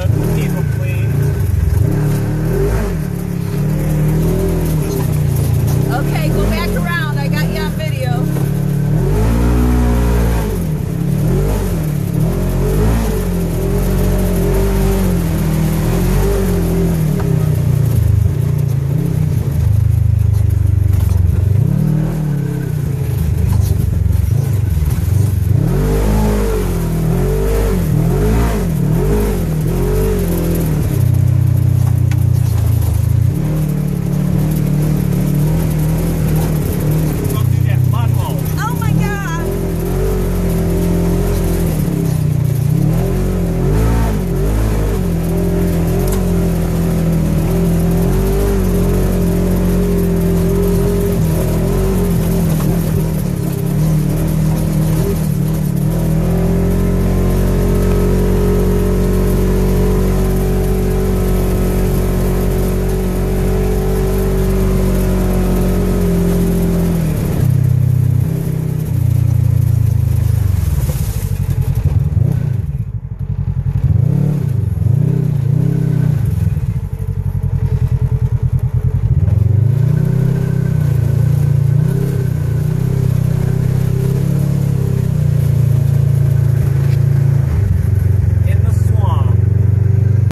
but people please.